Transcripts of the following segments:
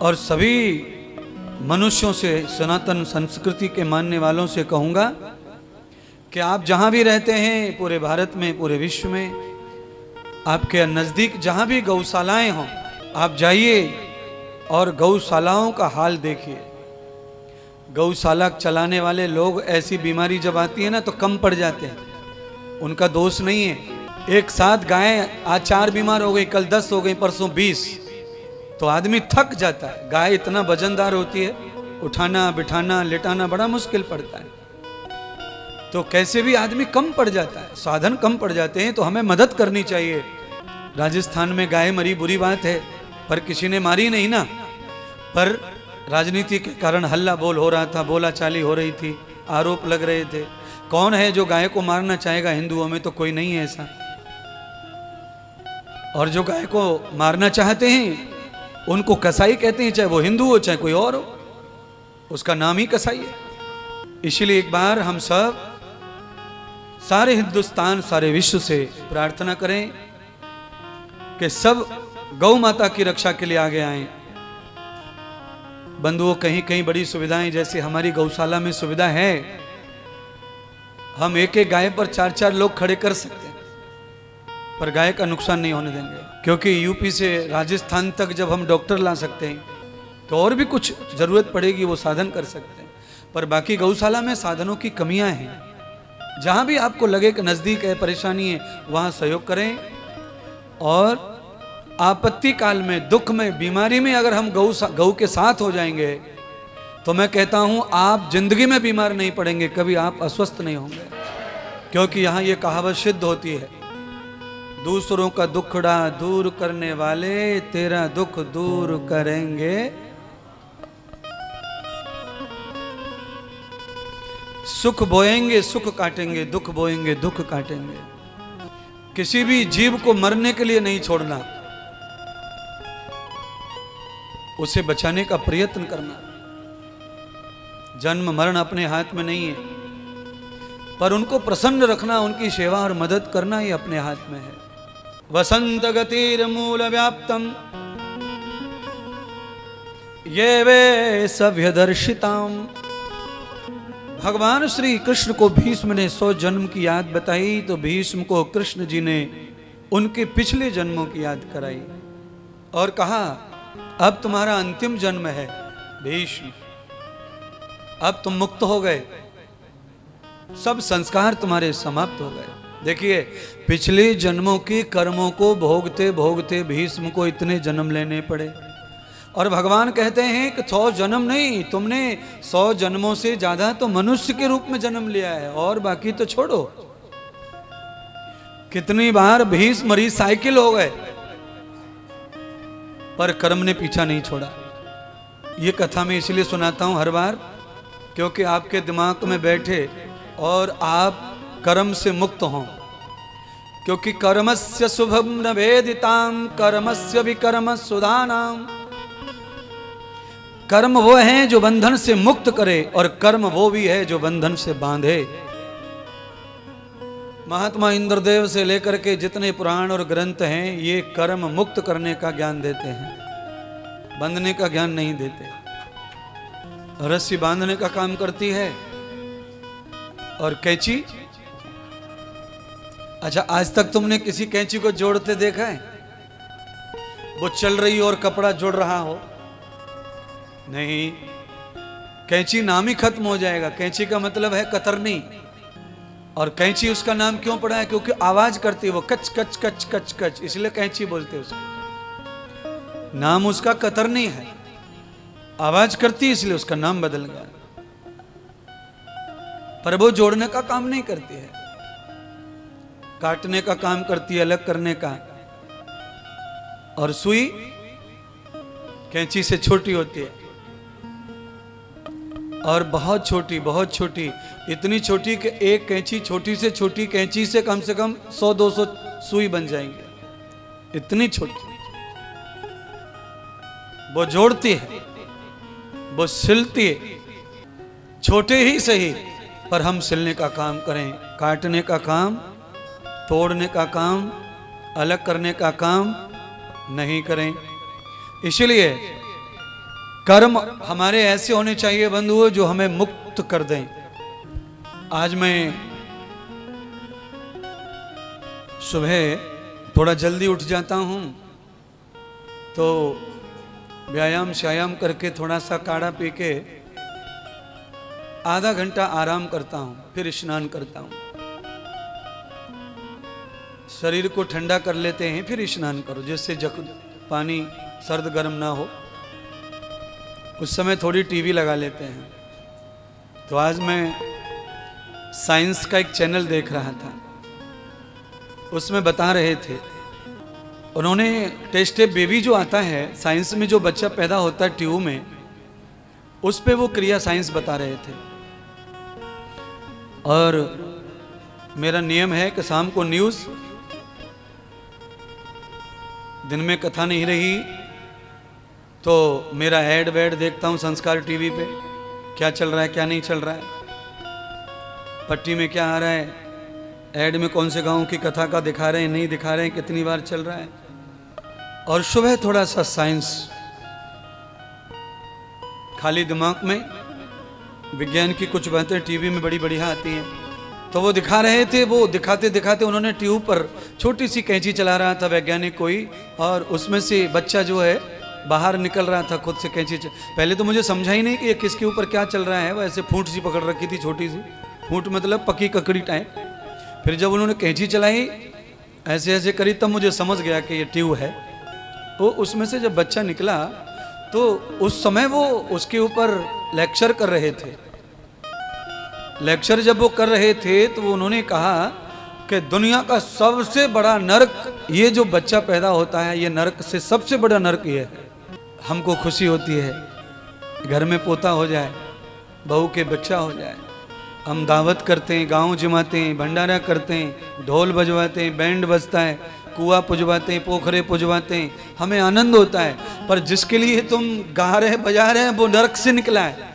और सभी मनुष्यों से, सनातन संस्कृति के मानने वालों से कहूँगा कि आप जहाँ भी रहते हैं, पूरे भारत में, पूरे विश्व में, आपके नज़दीक जहाँ भी गौशालाएँ हों, आप जाइए और गौशालाओं का हाल देखिए। गौशाला चलाने वाले लोग ऐसी बीमारी जब आती है ना तो कम पड़ जाते हैं। उनका दोष नहीं है। एक साथ गाय आज चार बीमार हो गई, कल दस हो गई, परसों बीस। तो आदमी थक जाता है। गाय इतना वजनदार होती है, उठाना, बिठाना, लेटाना बड़ा मुश्किल पड़ता है। तो कैसे भी आदमी कम पड़ जाता है, साधन कम पड़ जाते हैं तो हमें मदद करनी चाहिए। राजस्थान में गाय मरी बुरी बात है, पर किसी ने मारी नहीं ना। पर राजनीति के कारण हल्ला बोल हो रहा था बोला चाली हो रही थी, आरोप लग रहे थे। कौन है जो गाय को मारना चाहेगा हिंदुओं में तो कोई नहीं है ऐसा। और जो गाय को मारना चाहते हैं उनको कसाई कहते हैं, चाहे वो हिंदू हो, चाहे कोई और हो, उसका नाम ही कसाई है। इसलिए एक बार हम सब सारे हिंदुस्तान, सारे विश्व से प्रार्थना करें कि सब गौ माता की रक्षा के लिए आगे आए। बंधुओं, कहीं कहीं बड़ी सुविधाएँ, जैसे हमारी गौशाला में सुविधा है, हम एक एक गाय पर चार चार लोग खड़े कर सकते हैं। पर गाय का नुकसान नहीं होने देंगे। क्योंकि यूपी से राजस्थान तक जब हम डॉक्टर ला सकते हैं तो और भी कुछ ज़रूरत पड़ेगी, वो साधन कर सकते हैं। पर बाकी गौशाला में साधनों की कमियाँ हैं। जहाँ भी आपको लगे कि नज़दीक है, परेशानी है, वहाँ सहयोग करें। और आपत्ति काल में, दुख में, बीमारी में अगर हम गौ गौ के साथ हो जाएँगे तो मैं कहता हूँ, आप ज़िंदगी में बीमार नहीं पड़ेंगे, कभी आप अस्वस्थ नहीं होंगे। क्योंकि यहाँ ये कहावत सिद्ध होती है दूसरों का दुखड़ा दूर करने वाले तेरा दुख दूर करेंगे। सुख बोएँगे, सुख काटेंगे, दुख बोएँगे, दुख काटेंगे। किसी भी जीव को मरने के लिए नहीं छोड़ना। उसे बचाने का प्रयत्न करना। जन्म मरण अपने हाथ में नहीं है, पर उनको प्रसन्न रखना, उनकी सेवा और मदद करना ही अपने हाथ में है। वसंत गतिर मूल व्याप्तम ये वे सभ्य दर्शिताम भगवान श्री कृष्ण को भीष्म ने सौ जन्म की याद बताई तो भीष्म को कृष्ण जी ने उनके पिछले जन्मों की याद कराई और कहा, अब तुम्हारा अंतिम जन्म है, भीष्म। अब तुम मुक्त हो गए। सब संस्कार तुम्हारे समाप्त हो गए। देखिए, पिछले जन्मों के कर्मों को भोगते भोगते भीष्म को इतने जन्म लेने पड़े। और भगवान कहते हैं कि सौ जन्म नहीं, तुमने सौ जन्मों से ज़्यादा तो मनुष्य के रूप में जन्म लिया है, और बाकी तो छोड़ो। कितनी बार भीष्म साइकिल हो गए, पर कर्म ने पीछा नहीं छोड़ा। ये कथा मैं इसलिए सुनाता हूँ हर बार, क्योंकि आपके दिमाग में बैठे और आप कर्म से मुक्त हों। क्योंकि कर्मस्य शुभम न वेदिताम कर्मस्य विकर्म सुधानाम कर्म वो है जो बंधन से मुक्त करे और कर्म वो भी है जो बंधन से बांधे। महात्मा इंद्रदेव से लेकर के जितने पुराण और ग्रंथ हैं, ये कर्म मुक्त करने का ज्ञान देते हैं। बंधने का ज्ञान नहीं देते। रस्सी बांधने का काम करती है और कैची अच्छा आज तक तुमने किसी कैंची को जोड़ते देखा है? वो चल रही और कपड़ा जोड़ रहा हो? नहीं। कैंची नाम ही खत्म हो जाएगा। कैंची का मतलब है कतरनी और कैंची उसका नाम क्यों पड़ा है? क्योंकि आवाज़ करती है वो, कच कच कच कच कच। इसलिए कैंची बोलते हैं उसको। नाम उसका कतरनी है। आवाज़ करती है, इसलिए उसका नाम बदल गया। पर वो जोड़ने का काम नहीं करती है। काटने का काम करती है, अलग करने का। और सुई कैंची से छोटी होती है। और बहुत छोटी बहुत छोटी, इतनी छोटी कि एक कैंची छोटी से छोटी कैंची से कम से कम 100-200 सुई बन जाएँगे। इतनी छोटी। वो जोड़ती है, वो सिलती है। छोटे ही सही, पर हम सिलने का काम करें, काटने का काम तोड़ने का काम, अलग करने का काम नहीं करें। इसलिए कर्म हमारे ऐसे होने चाहिए बंधुओं जो हमें मुक्त कर दें। आज मैं सुबह थोड़ा जल्दी उठ जाता हूँ तो व्यायाम श्यायाम करके थोड़ा सा काढ़ा पी के आधा घंटा आराम करता हूँ, फिर स्नान करता हूँ। शरीर को ठंडा कर लेते हैं, फिर स्नान करो, जिससे जख, पानी सर्द गर्म ना हो। उस समय थोड़ी टीवी लगा लेते हैं। तो आज मैं साइंस का एक चैनल देख रहा था। उसमें बता रहे थे। उन्होंने टेस्ट बेबी जो आता है, साइंस में जो बच्चा पैदा होता है ट्यूब में, उस पर वो क्रिया साइंस बता रहे थे। और मेरा नियम है कि शाम को न्यूज़ दिन में कथा नहीं रही तो मेरा ऐड वैड देखता हूँ संस्कार टीवी पे, क्या चल रहा है, क्या नहीं चल रहा है। पट्टी में क्या आ रहा है ऐड में कौन से गाँव की कथा का दिखा रहे हैं, नहीं दिखा रहे हैं, कितनी बार चल रहा है। और सुबह थोड़ा सा साइंस खाली दिमाग में विज्ञान की कुछ बातें टीवी में बड़ी बढ़िया आती हैं। तो वो दिखा रहे थे, वो दिखाते दिखाते उन्होंने ट्यूब पर छोटी सी कैंची चला रहा था वैज्ञानिक कोई, और उसमें से बच्चा जो है बाहर निकल रहा था खुद से कैंची पहले तो मुझे समझा ही नहीं कि किसके ऊपर क्या चल रहा है, वो ऐसे फूट सी पकड़ रखी थी छोटी सी, फूट मतलब पकी ककड़ी टाइप। फिर जब उन्होंने कैंची चलाई, ऐसे ऐसे करी, तब मुझे समझ गया कि ये ट्यूब है। वो उसमें से जब बच्चा निकला तो उस समय वो उसके ऊपर लेक्चर कर रहे थे। लेक्चर जब वो कर रहे थे तो उन्होंने कहा कि दुनिया का सबसे बड़ा नरक ये जो बच्चा पैदा होता है, ये नरक से सबसे बड़ा नरक ये है। हमको खुशी होती है, घर में पोता हो जाए, बहू के बच्चा हो जाए। हम दावत करते हैं, गाँव जमाते हैं, भंडारा करते हैं, ढोल बजवाते हैं, बैंड बजता है, कुआ पुजवाते हैं, पोखरे पुजवाते हैं, हमें आनंद होता है। पर जिसके लिए तुम गा रहे, बजा रहे हैं, वो नरक से निकला है।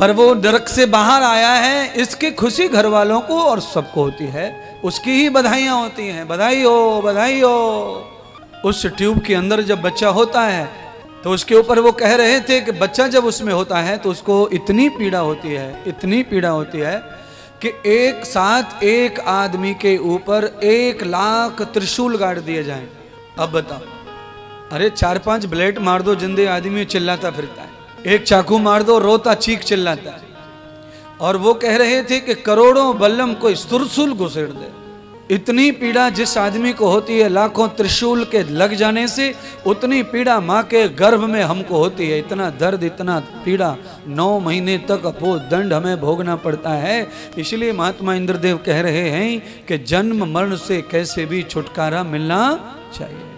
पर वो नरक से बाहर आया है, इसकी खुशी घर वालों को और सबको होती है। उसकी ही बधाइयाँ होती हैं बधाई हो बधाई हो उस ट्यूब के अंदर जब बच्चा होता है तो उसके ऊपर वो कह रहे थे कि बच्चा जब उसमें होता है तो उसको इतनी पीड़ा होती है, इतनी पीड़ा होती है कि एक साथ एक आदमी के ऊपर एक लाख त्रिशूल गाड़ दिए जाए। अब बताओ, अरे चार पाँच ब्लेड मार दो, जिंदे आदमी चिल्लाता फिरता है। एक चाकू मार दो, रोता चीख चिल्लाता। और वो कह रहे थे कि करोड़ों बल्लम को सुरसुल घुसेड़ दे। इतनी पीड़ा जिस आदमी को होती है लाखों त्रिशूल के लग जाने से, उतनी पीड़ा माँ के गर्भ में हमको होती है। इतना दर्द, इतना पीड़ा, नौ महीने तक वो दंड हमें भोगना पड़ता है। इसलिए महात्मा इंद्रदेव कह रहे हैं कि जन्म मरण से कैसे भी छुटकारा मिलना चाहिए।